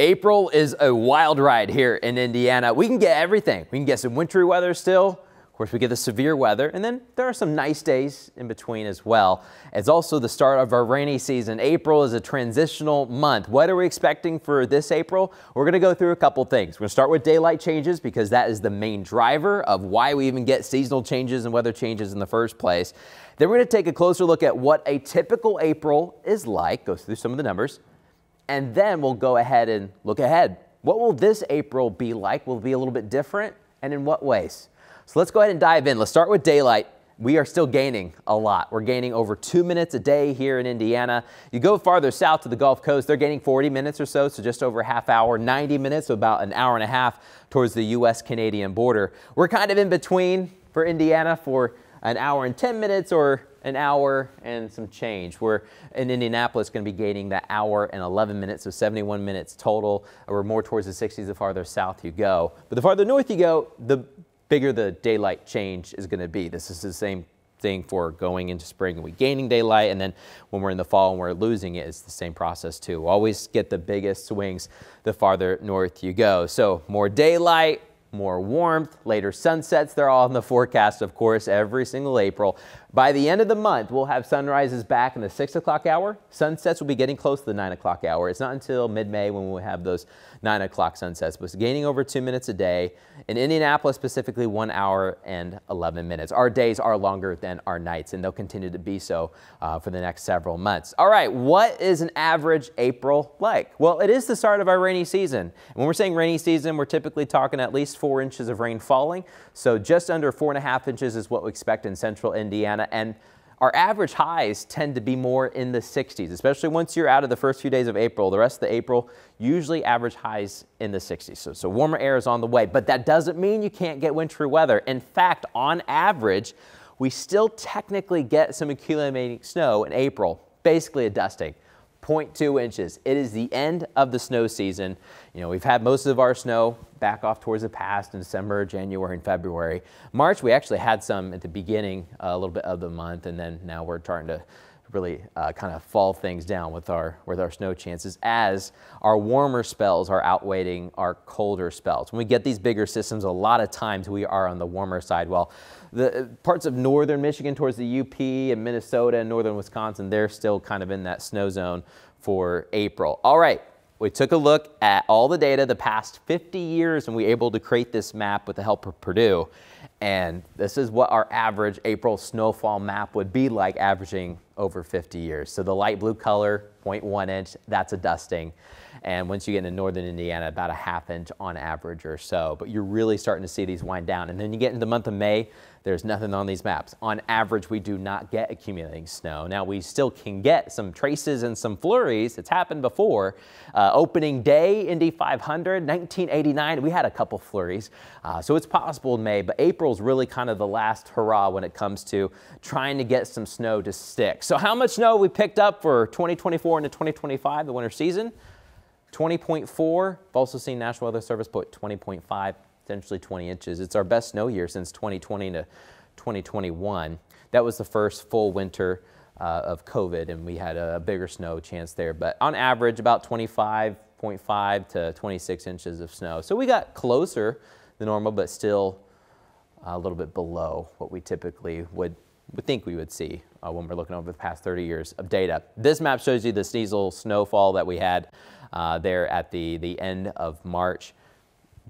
April is a wild ride here in Indiana. We can get everything. We can get some wintry weather still. Of course, we get the severe weather, and then there are some nice days in between as well. It's also the start of our rainy season. April is a transitional month. What are we expecting for this April? We're going to go through a couple things. We're going to start with daylight changes because that is the main driver of why we even get seasonal changes and weather changes in the first place. Then we're going to take a closer look at what a typical April is like, go through some of the numbers and then we'll go ahead and look ahead. What will this April be like? Will be a little bit different and in what ways? So let's go ahead and dive in. Let's start with daylight. We are still gaining a lot. We're gaining over two minutes a day here in Indiana. You go farther south to the Gulf Coast, they're gaining 40 minutes or so, so just over a half hour, 90 minutes, so about an hour and a half towards the U.S. Canadian border. We're kind of in between for Indiana for an hour and 10 minutes or an hour and some change. We're in Indianapolis going to be gaining that hour and 11 minutes, so 71 minutes total. We're more towards the 60s the farther south you go. But the farther north you go, the bigger the daylight change is going to be. This is the same thing for going into spring and we gaining daylight and then when we're in the fall and we're losing it it's the same process too always get the biggest swings the farther north you go so more daylight more warmth, later sunsets. They're all in the forecast, of course, every single April. By the end of the month, we'll have sunrises back in the 6 o'clock hour. Sunsets will be getting close to the 9 o'clock hour. It's not until mid-May when we'll have those 9 o'clock sunsets, but gaining over two minutes a day. In Indianapolis, specifically, one hour and 11 minutes. Our days are longer than our nights, and they'll continue to be so uh, for the next several months. All right, what is an average April like? Well, it is the start of our rainy season. And when we're saying rainy season, we're typically talking at least four inches of rain falling. So just under four and a half inches is what we expect in central. Indiana, and our average highs tend to be more in the 60s, especially once you're out of the first few days of April. The rest of the April, usually average highs in the 60s. So, so warmer air is on the way, but that doesn't mean you can't get wintry weather. In fact, on average, we still technically get some accumulating snow in April, basically a dusting. 0.2 inches. It is the end of the snow season. You know, we've had most of our snow back off towards the past in December, January, and February. March, we actually had some at the beginning, uh, a little bit of the month, and then now we're starting to really uh, kind of fall things down with our with our snow chances as our warmer spells are outweighing our colder spells. When we get these bigger systems, a lot of times we are on the warmer side. Well, the uh, parts of northern Michigan towards the UP and Minnesota and northern Wisconsin, they're still kind of in that snow zone for April. All right, we took a look at all the data the past 50 years and we were able to create this map with the help of Purdue. And this is what our average April snowfall map would be like averaging over 50 years. So the light blue color, 0.1 inch, that's a dusting. And once you get into northern Indiana, about a half inch on average or so. But you're really starting to see these wind down. And then you get into the month of May, there's nothing on these maps. On average, we do not get accumulating snow. Now, we still can get some traces and some flurries. It's happened before. Uh, opening day, Indy 500, 1989, we had a couple flurries. Uh, so it's possible in May, but April is really kind of the last hurrah when it comes to trying to get some snow to stick. So how much snow we picked up for 2024 into 2025, the winter season? 20.4. I've also seen National Weather Service put 20.5 potentially 20 inches. It's our best snow year since 2020 to 2021. That was the first full winter uh, of COVID, and we had a bigger snow chance there. But on average, about 25.5 to 26 inches of snow. So we got closer than normal, but still a little bit below what we typically would, would think we would see uh, when we're looking over the past 30 years of data. This map shows you the seasonal snowfall that we had uh, there at the, the end of March.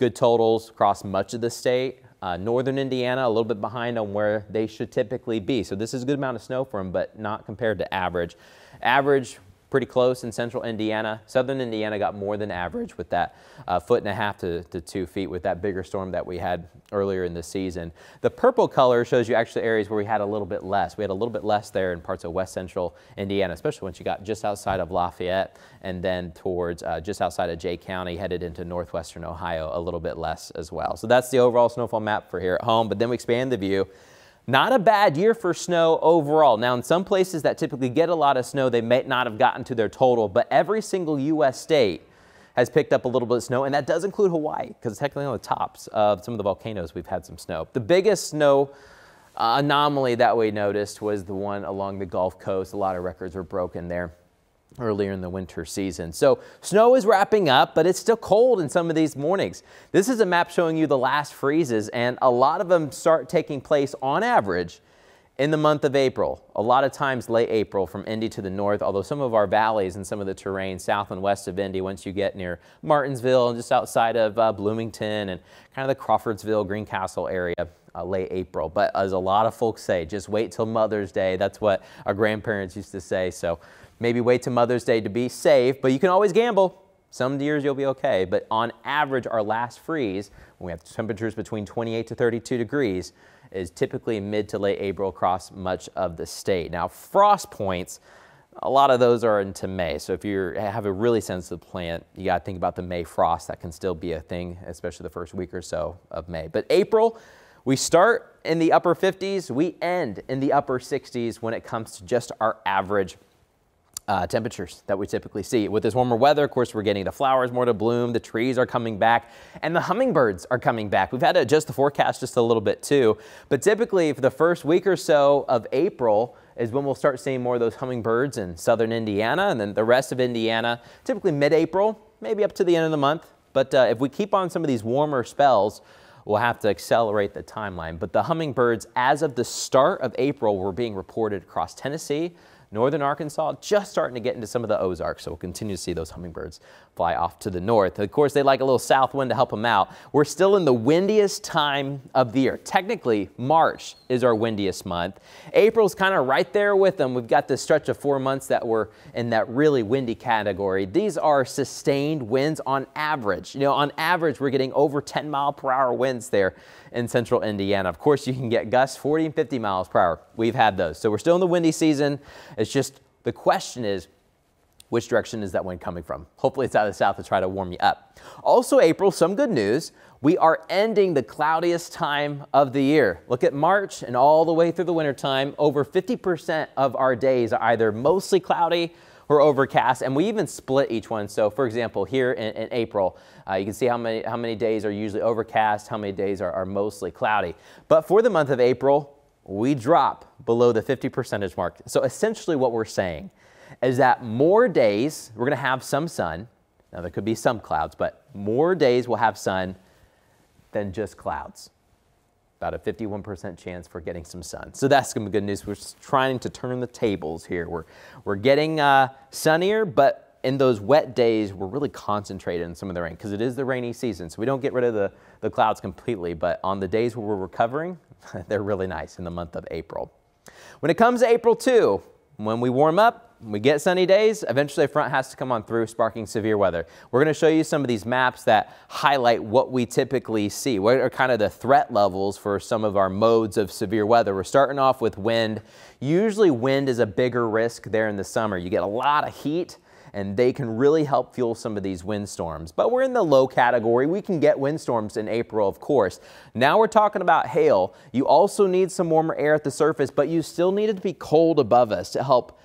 Good totals across much of the state. Uh, northern Indiana, a little bit behind on where they should typically be. So this is a good amount of snow for them, but not compared to average. Average pretty close in central Indiana. Southern Indiana got more than average with that uh, foot and a half to, to two feet with that bigger storm that we had earlier in the season. The purple color shows you actually areas where we had a little bit less. We had a little bit less there in parts of west central Indiana, especially once you got just outside of Lafayette and then towards uh, just outside of Jay County, headed into northwestern Ohio, a little bit less as well. So that's the overall snowfall map for here at home, but then we expand the view not a bad year for snow overall. Now, in some places that typically get a lot of snow, they may not have gotten to their total, but every single U.S. state has picked up a little bit of snow, and that does include Hawaii, because it's technically on the tops of some of the volcanoes, we've had some snow. The biggest snow uh, anomaly that we noticed was the one along the Gulf Coast. A lot of records were broken there. Earlier in the winter season. So snow is wrapping up, but it's still cold in some of these mornings. This is a map showing you the last freezes, and a lot of them start taking place on average in the month of April. A lot of times late April from Indy to the north, although some of our valleys and some of the terrain south and west of Indy, once you get near Martinsville and just outside of uh, Bloomington and kind of the Crawfordsville, Greencastle area, uh, late April. But as a lot of folks say, just wait till Mother's Day. That's what our grandparents used to say. So maybe wait to Mother's Day to be safe, but you can always gamble. Some years you'll be okay, but on average, our last freeze, when we have temperatures between 28 to 32 degrees, is typically mid to late April across much of the state. Now, frost points, a lot of those are into May. So if you have a really sensitive plant, you got to think about the May frost. That can still be a thing, especially the first week or so of May. But April, we start in the upper 50s, we end in the upper 60s when it comes to just our average uh, temperatures that we typically see. With this warmer weather, of course, we're getting the flowers more to bloom, the trees are coming back, and the hummingbirds are coming back. We've had to adjust the forecast just a little bit too, but typically for the first week or so of April is when we'll start seeing more of those hummingbirds in southern Indiana, and then the rest of Indiana, typically mid-April, maybe up to the end of the month. But uh, if we keep on some of these warmer spells, we'll have to accelerate the timeline. But the hummingbirds, as of the start of April, were being reported across Tennessee, northern Arkansas, just starting to get into some of the Ozarks. So we'll continue to see those hummingbirds fly off to the north. Of course, they like a little south wind to help them out. We're still in the windiest time of the year. Technically, March is our windiest month. April's kind of right there with them. We've got this stretch of four months that were in that really windy category. These are sustained winds on average. You know, on average, we're getting over 10 mile per hour winds there in central Indiana. Of course, you can get gusts 40 and 50 miles per hour. We've had those. So we're still in the windy season. It's just the question is, which direction is that wind coming from? Hopefully it's out of the south to try to warm you up. Also April, some good news. We are ending the cloudiest time of the year. Look at March and all the way through the winter time. Over 50% of our days are either mostly cloudy or overcast, and we even split each one. So for example, here in, in April, uh, you can see how many, how many days are usually overcast, how many days are, are mostly cloudy. But for the month of April, we drop below the 50 percentage mark. So essentially what we're saying is that more days, we're going to have some sun. Now there could be some clouds, but more days we'll have sun than just clouds about a 51% chance for getting some sun. So that's going to be good news. We're trying to turn the tables here. We're, we're getting uh, sunnier, but in those wet days, we're really concentrated in some of the rain because it is the rainy season. So we don't get rid of the, the clouds completely, but on the days where we're recovering, they're really nice in the month of April. When it comes to April 2, when we warm up, we get sunny days, eventually a front has to come on through, sparking severe weather. We're going to show you some of these maps that highlight what we typically see. What are kind of the threat levels for some of our modes of severe weather? We're starting off with wind. Usually wind is a bigger risk there in the summer. You get a lot of heat and they can really help fuel some of these windstorms. But we're in the low category. We can get windstorms in April, of course. Now we're talking about hail. You also need some warmer air at the surface, but you still need it to be cold above us to help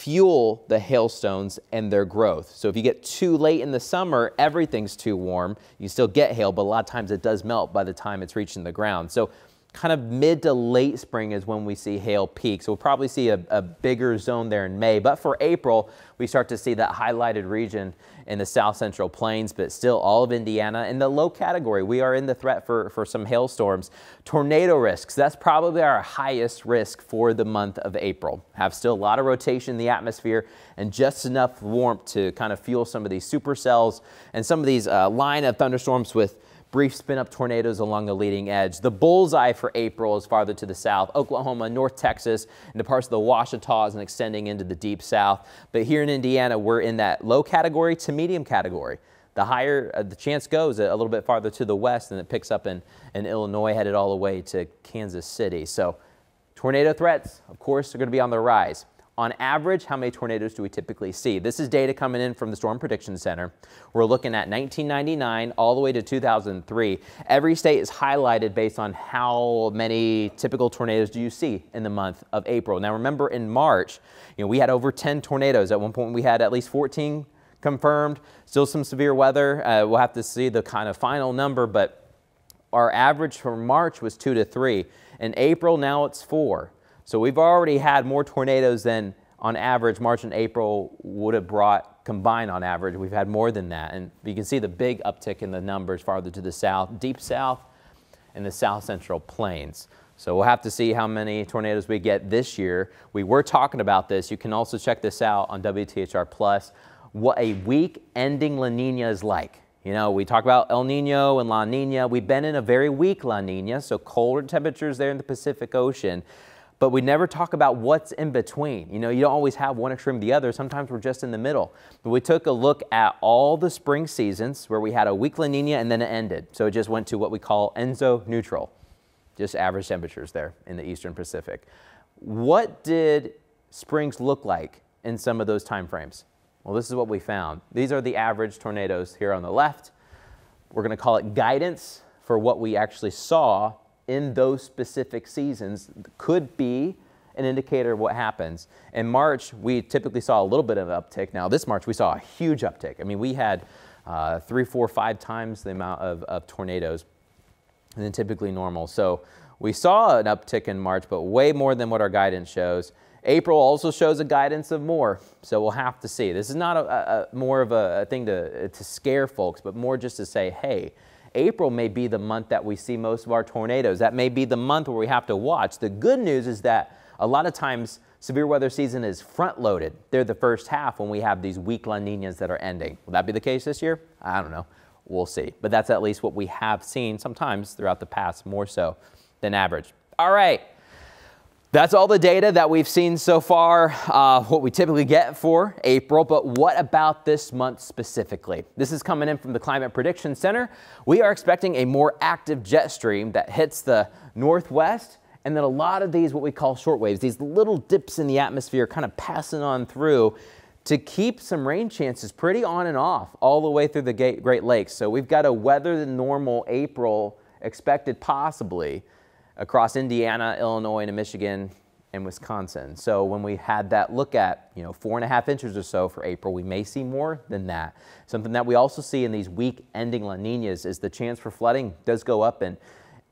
fuel the hailstones and their growth. So if you get too late in the summer, everything's too warm. You still get hail, but a lot of times it does melt by the time it's reaching the ground. So kind of mid to late spring is when we see hail peak. So we'll probably see a, a, bigger zone there in May. But for April, we start to see that highlighted region in the south central plains, but still all of Indiana in the low category. We are in the threat for, for some hailstorms. Tornado risks, that's probably our highest risk for the month of April. Have still a lot of rotation in the atmosphere and just enough warmth to kind of fuel some of these supercells and some of these uh, line of thunderstorms with brief spin-up tornadoes along the leading edge. The bullseye for April is farther to the south, Oklahoma, North Texas, into parts of the Ouachitas and extending into the deep south. But here in Indiana, we're in that low category to medium category. The higher uh, the chance goes a, a little bit farther to the west and it picks up in, in Illinois, headed all the way to Kansas City. So tornado threats, of course, are going to be on the rise. On average, how many tornadoes do we typically see? This is data coming in from the Storm Prediction Center. We're looking at 1999 all the way to 2003. Every state is highlighted based on how many typical tornadoes do you see in the month of April. Now remember in March, you know, we had over 10 tornadoes. At one point we had at least 14 confirmed. Still some severe weather. Uh, we'll have to see the kind of final number, but our average for March was two to three. In April, now it's four. So we've already had more tornadoes than on average, March and April would have brought combined on average. We've had more than that. And you can see the big uptick in the numbers farther to the south, deep south, and the south central plains. So we'll have to see how many tornadoes we get this year. We were talking about this. You can also check this out on WTHR Plus, what a weak ending La Nina is like. You know, we talk about El Nino and La Nina. We've been in a very weak La Nina, so colder temperatures there in the Pacific Ocean but we never talk about what's in between. You know, you don't always have one extreme or the other. Sometimes we're just in the middle. But we took a look at all the spring seasons where we had a weak La Nina and then it ended. So it just went to what we call ENSO neutral, just average temperatures there in the Eastern Pacific. What did springs look like in some of those time frames? Well, this is what we found. These are the average tornadoes here on the left. We're going to call it guidance for what we actually saw in those specific seasons could be an indicator of what happens. In March, we typically saw a little bit of an uptick. Now, this March, we saw a huge uptick. I mean, we had uh, three, four, five times the amount of, of tornadoes than typically normal. So we saw an uptick in March, but way more than what our guidance shows. April also shows a guidance of more, so we'll have to see. This is not a, a more of a, a thing to, to scare folks, but more just to say, hey, April may be the month that we see most of our tornadoes. That may be the month where we have to watch. The good news is that a lot of times severe weather season is front loaded. They're the first half when we have these weak La Ninas that are ending. Will that be the case this year? I don't know. We'll see. But that's at least what we have seen sometimes throughout the past more so than average. All right. That's all the data that we've seen so far, uh, what we typically get for April, but what about this month specifically? This is coming in from the Climate Prediction Center. We are expecting a more active jet stream that hits the northwest, and then a lot of these, what we call short waves, these little dips in the atmosphere kind of passing on through to keep some rain chances pretty on and off all the way through the Great Lakes. So we've got a weather than normal April expected possibly across Indiana, Illinois, and Michigan and Wisconsin. So when we had that look at, you know, four and a half inches or so for April, we may see more than that. Something that we also see in these weak ending La Ninas is the chance for flooding does go up in,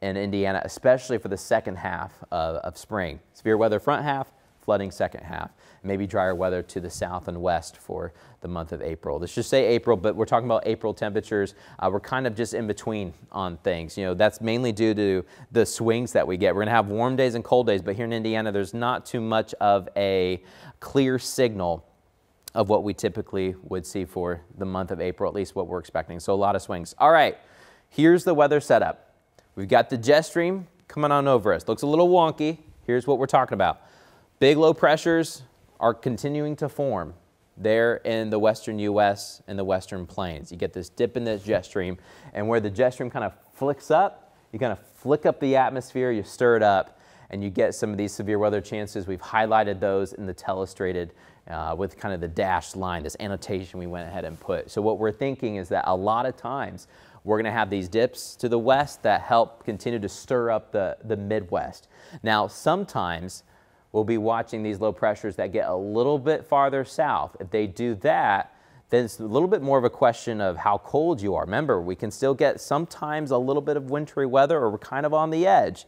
in Indiana, especially for the second half of, of spring. Severe weather front half, flooding second half. Maybe drier weather to the south and west for the month of April. Let's just say April, but we're talking about April temperatures. Uh, we're kind of just in between on things. You know, that's mainly due to the swings that we get. We're going to have warm days and cold days, but here in Indiana, there's not too much of a clear signal of what we typically would see for the month of April, at least what we're expecting. So a lot of swings. All right, here's the weather setup. We've got the jet stream coming on over us. Looks a little wonky. Here's what we're talking about. Big low pressures are continuing to form there in the western U.S. and the western plains. You get this dip in this jet stream, and where the jet stream kind of flicks up, you kind of flick up the atmosphere, you stir it up, and you get some of these severe weather chances. We've highlighted those in the telestrated uh, with kind of the dashed line, this annotation we went ahead and put. So what we're thinking is that a lot of times we're going to have these dips to the west that help continue to stir up the, the Midwest. Now, sometimes we'll be watching these low pressures that get a little bit farther south. If they do that, then it's a little bit more of a question of how cold you are. Remember, we can still get sometimes a little bit of wintry weather or we're kind of on the edge.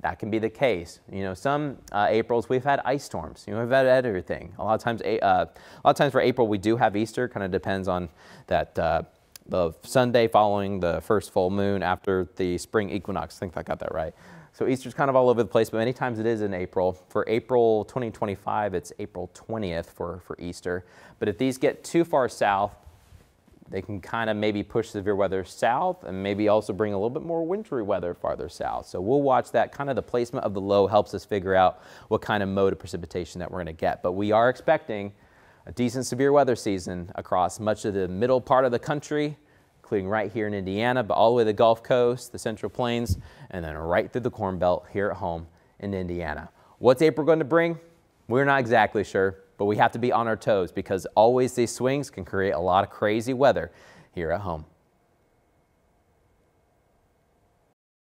That can be the case. You know, some uh, Aprils we've had ice storms. You know, we've had everything. A lot of times, uh, a lot of times for April we do have Easter. Kind of depends on that uh, the Sunday following the first full moon after the spring equinox. I think I got that right. So Easter's kind of all over the place, but many times it is in April. For April 2025, it's April 20th for, for Easter. But if these get too far south, they can kind of maybe push severe weather south and maybe also bring a little bit more wintry weather farther south. So we'll watch that. Kind of the placement of the low helps us figure out what kind of mode of precipitation that we're going to get. But we are expecting a decent severe weather season across much of the middle part of the country including right here in Indiana, but all the way to the Gulf Coast, the Central Plains, and then right through the Corn Belt here at home in Indiana. What's April going to bring? We're not exactly sure, but we have to be on our toes because always these swings can create a lot of crazy weather here at home.